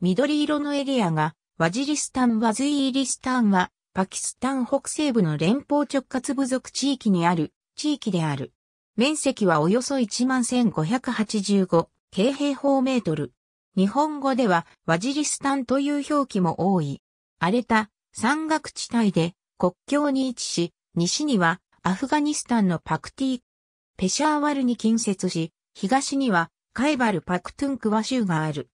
緑色のエリアがワジリスタン・ワズイーリスタンはパキスタン北西部の連邦直轄部族地域にある地域である。面積はおよそ11,585平平方メートル。日本語ではワジリスタンという表記も多い。荒れた山岳地帯で国境に位置し、西にはアフガニスタンのパクティ、ペシャーワルに近接し、東にはカイバルパクトゥンクワ州がある。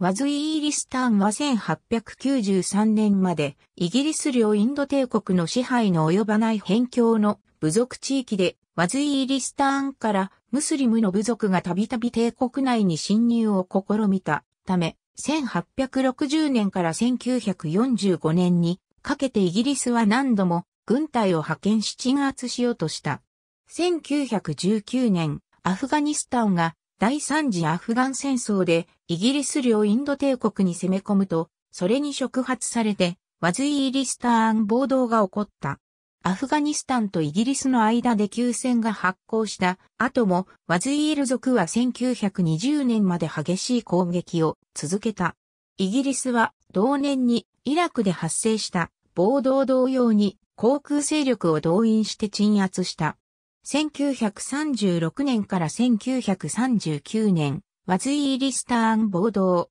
ワズイーリスタンは1893年までイギリス領インド帝国の支配の及ばない辺境の部族地域でワズイーリスタンからムスリムの部族がたびたび帝国内に侵入を試みたため、1860年から1945年にかけてイギリスは何度も軍隊を派遣し鎮圧しようとした。1919年、アフガニスタンが第三次アフガン戦争でイギリス領インド帝国に攻め込むと、それに触発されて、ワズイーリスターン暴動が起こった。アフガニスタンとイギリスの間で休戦が発行した後も、ワズイール族は1920年まで激しい攻撃を続けた。イギリスは同年にイラクで発生した暴動同様に航空勢力を動員して鎮圧した。1936年から1939年、ワズイーリスターン暴動。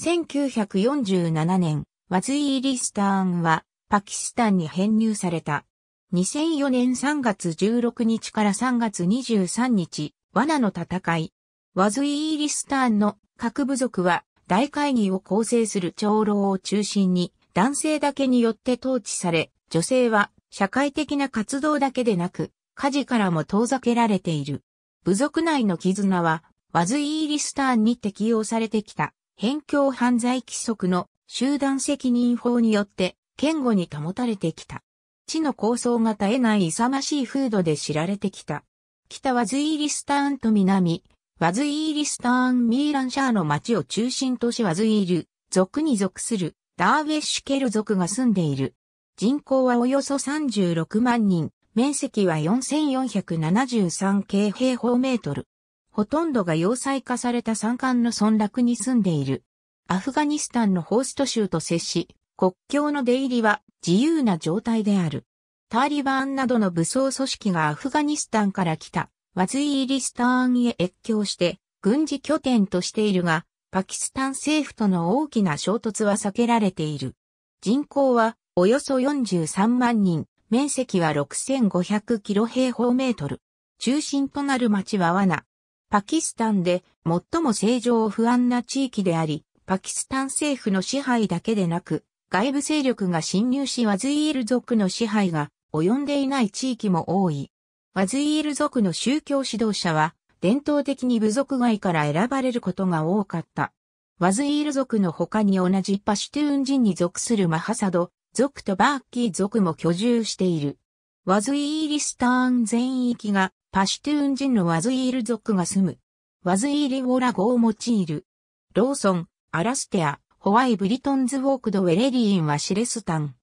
1947年、ワズイーリスターンはパキスタンに編入された。2004年3月16日から3月23日、罠の戦い。ワズイーリスターンの各部族は大会議を構成する長老を中心に男性だけによって統治され、女性は社会的な活動だけでなく、家事からも遠ざけられている。部族内の絆は、ワズイーリスターンに適用されてきた、辺境犯罪規則の集団責任法によって、堅固に保たれてきた。地の構想が絶えない勇ましい風土で知られてきた。北ワズイーリスターンと南、ワズイーリスターンミーランシャーの町を中心としワズイール、族に属するダーウェッシュケル族が住んでいる。人口はおよそ36万人、面積は4473京平方メートル。ほとんどが要塞化された山間の村落に住んでいる。アフガニスタンのホースト州と接し、国境の出入りは自由な状態である。タリバンなどの武装組織がアフガニスタンから来たワズイーリスターンへ越境して軍事拠点としているが、パキスタン政府との大きな衝突は避けられている。人口はおよそ43万人、面積は6500キロ平方メートル。中心となる町はワナ。パキスタンで最も政情不安な地域であり、パキスタン政府の支配だけでなく、外部勢力が侵入しワズイール族の支配が及んでいない地域も多い。ワズイール族の宗教指導者は伝統的に部族外から選ばれることが多かった。ワズイール族の他に同じパシュトゥーン人に属するマハサド族とバーキー族も居住している。ワズイーリスターン全域がパシュトゥーン人のワズイール族が住む。ワズイーリオラ語を用いる。ローソン、アラステア、ホワイブリトンズウォークドウェレリーンはシレスタン。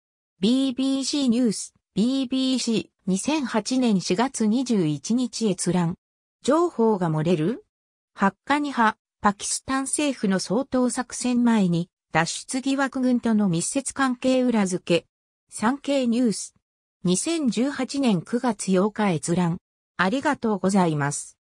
BBC ニュース、BBC、2008年4月21日閲覧。情報が漏れる？ハッカニ派、パキスタン政府の総統作戦前に、脱出疑惑軍との密接関係裏付け。産経ニュース。2018年9月8日閲覧。ありがとうございます。